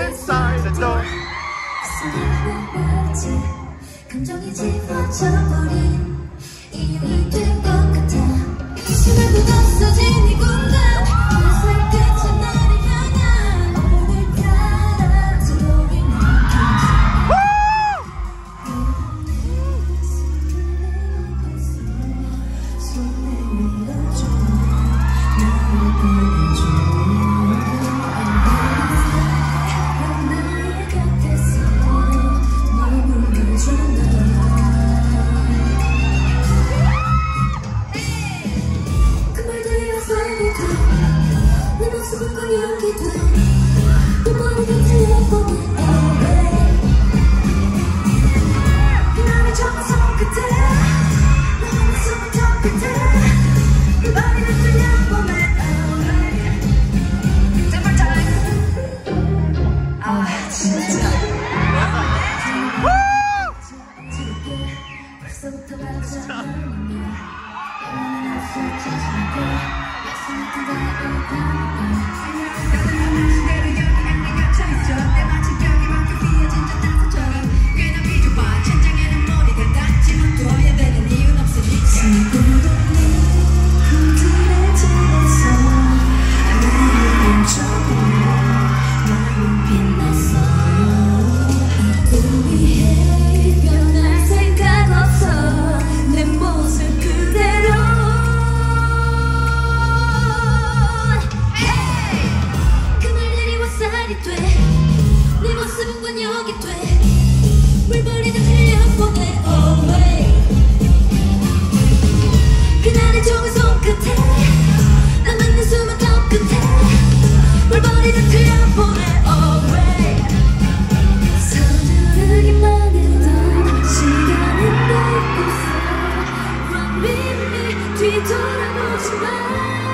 inside the door. Cùng. 뒤돌아보지 마.